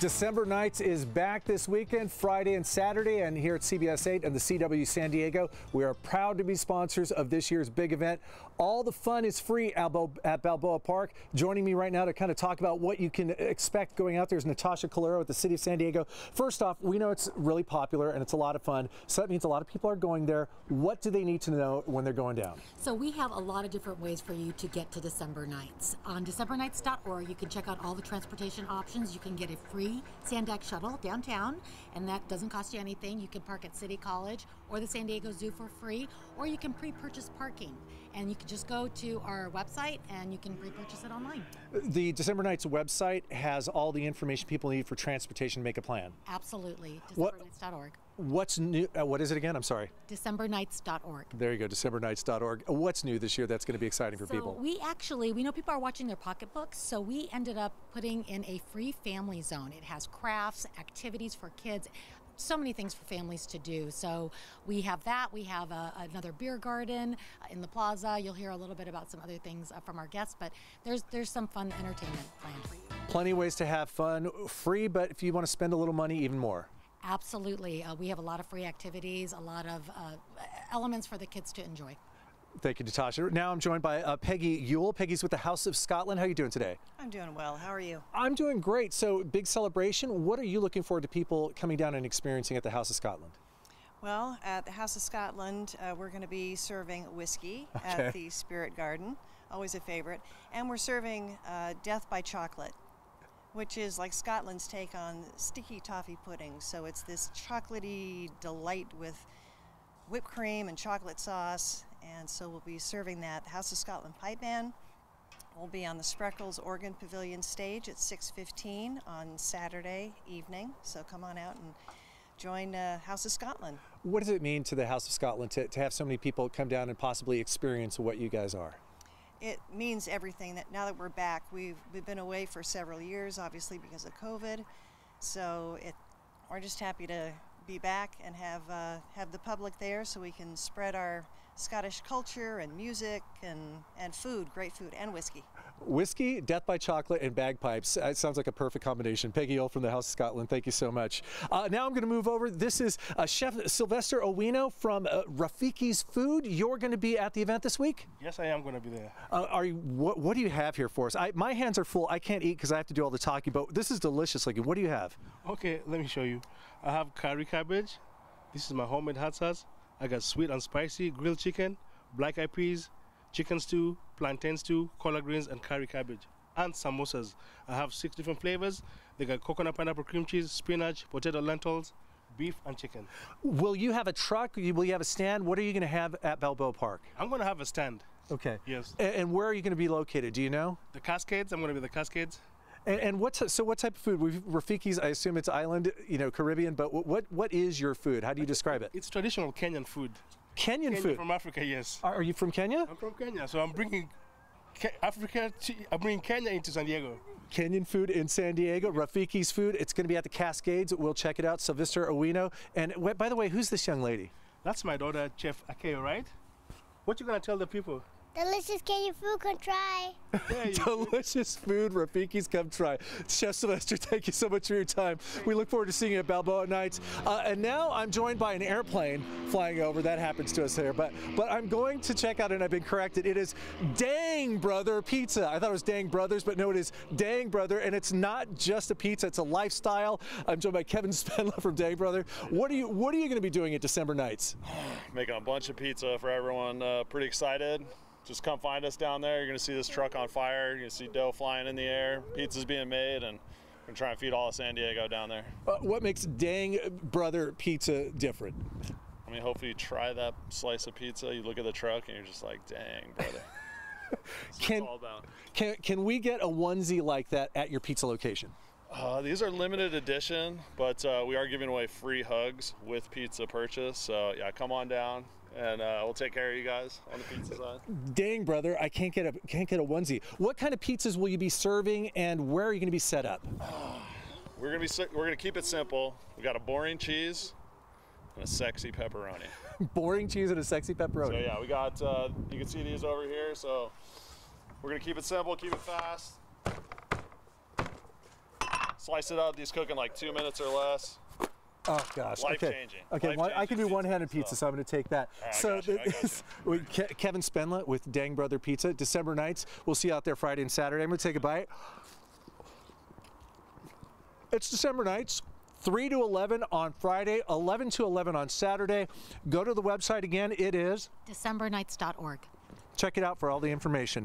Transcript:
December Nights is back this weekend, Friday and Saturday, and here at CBS 8 and the CW San Diego, we are proud to be sponsors of this year's big event. All the fun is free at Balboa Park. Joining me right now to kind of talk about what you can expect going out there is Natasha Calero at the City of San Diego. First off, we know it's really popular and it's a lot of fun, so that means a lot of people are going there. What do they need to know when they're going down? So we have a lot of different ways for you to get to December Nights. On DecemberNights.org, you can check out all the transportation options. You can get a free SANDAG shuttle downtown, and that doesn't cost you anything. You can park at City College or the San Diego Zoo for free, or you can pre-purchase parking, and you can just go to our website and you can pre-purchase it online. The December Nights website has all the information people need for transportation to make a plan. Absolutely. DecemberNights.org. What's new? Uh, what is it again? I'm sorry. DecemberNights.org. There you go, DecemberNights.org. What's new this year that's going to be exciting for so people? We actually, we know people are watching their pocketbooks, so we ended up putting in a free family zone. It has crafts, activities for kids, so many things for families to do. So we have that. We have a, another beer garden uh, in the plaza. You'll hear a little bit about some other things uh, from our guests, but there's there's some fun entertainment planned for you. Plenty of ways to have fun, free, but if you want to spend a little money, even more. Absolutely. Uh, we have a lot of free activities, a lot of uh, elements for the kids to enjoy. Thank you, Natasha. Now I'm joined by uh, Peggy Yule. Peggy's with the House of Scotland. How are you doing today? I'm doing well. How are you? I'm doing great. So, big celebration. What are you looking forward to people coming down and experiencing at the House of Scotland? Well, at the House of Scotland, uh, we're going to be serving whiskey okay. at the Spirit Garden, always a favorite. And we're serving uh, Death by Chocolate which is like Scotland's take on sticky toffee pudding. So it's this chocolatey delight with whipped cream and chocolate sauce. And so we'll be serving that. The House of Scotland Pipe Band will be on the Spreckels Organ Pavilion stage at 6.15 on Saturday evening. So come on out and join uh, House of Scotland. What does it mean to the House of Scotland to, to have so many people come down and possibly experience what you guys are? it means everything that now that we're back, we've, we've been away for several years, obviously because of COVID. So it, we're just happy to be back and have uh, have the public there so we can spread our Scottish culture and music and, and food, great food, and whiskey. Whiskey, Death by Chocolate, and bagpipes. It sounds like a perfect combination. Peggy Ewell from the House of Scotland, thank you so much. Uh, now I'm going to move over. This is uh, Chef Sylvester Owino from uh, Rafiki's Food. You're going to be at the event this week? Yes, I am going to be there. Uh, are you, what, what, do you have here for us? I, my hands are full. I can't eat because I have to do all the talking, but this is delicious looking. What do you have? Okay, let me show you. I have curry cabbage. This is my homemade hot sauce. I got sweet and spicy grilled chicken, black eyed peas, chicken stew, plantain stew, collard greens, and curry cabbage. And samosas. I have six different flavors. They got coconut pineapple cream cheese, spinach, potato lentils, beef, and chicken. Will you have a truck? Will you have a stand? What are you going to have at Balboa Park? I'm going to have a stand. Okay. Yes. And where are you going to be located? Do you know? The Cascades. I'm going to be the Cascades. And, and what's so what type of food? We Rafiki's, I assume it's island, you know, Caribbean. But what what is your food? How do you describe it? It's traditional Kenyan food. Kenyan Kenya food from Africa, yes. Are, are, you from Kenya? I'm from Kenya, so I'm bringing Ke Africa. To, I'm bringing Kenya into San Diego. Kenyan food in San Diego, Rafiki's food. It's going to be at the Cascades. We'll check it out. Sylvester Owino. And by the way, who's this young lady? That's my daughter, Chef Akeo, right? What you gonna tell the people? Delicious Kenyan food, come try. Delicious food, Rafiki's, come try. Chef Sylvester, thank you so much for your time. We look forward to seeing you at Balboa Nights. Uh, and now I'm joined by an airplane flying over. That happens to us here. But but I'm going to check out, and I've been corrected. It is Dang Brother Pizza. I thought it was Dang Brothers, but no, it is Dang Brother. And it's not just a pizza, it's a lifestyle. I'm joined by Kevin Spendla from Dang Brother. What are you What are you going to be doing at December Nights? Making a bunch of pizza for everyone. Uh, pretty excited just come find us down there. You're going to see this truck on fire. You're going to see dough flying in the air, pizzas being made, and we're going to try and feed all of San Diego down there. Uh, what makes Dang Brother Pizza different? I mean, hopefully you try that slice of pizza, you look at the truck, and you're just like, dang, brother. can, can, can we get a onesie like that at your pizza location? Uh, these are limited edition, but uh, we are giving away free hugs with pizza purchase. So yeah, come on down, and uh, we'll take care of you guys on the pizza side. Dang, brother, I can't get a can't get a onesie. What kind of pizzas will you be serving, and where are you going to be set up? we're gonna be we're gonna keep it simple. We got a boring cheese and a sexy pepperoni. boring cheese and a sexy pepperoni. So yeah, we got uh, you can see these over here. So we're gonna keep it simple, keep it fast. Slice it up. These cook in like two minutes or less. Oh gosh. Life okay. changing. Okay. Life one, I can do one-handed pizza, stuff. so I'm going to take that. Ah, I so you, this- Ke- Kevin Spenla with Dang Brother Pizza, December nights. We'll see you out there Friday and Saturday. I'm going to take a bite. It's December nights. 3 to 11 on Friday, 11 to 11 on Saturday. Go to the website again. It is. Decembernights.org. Check it out for all the information.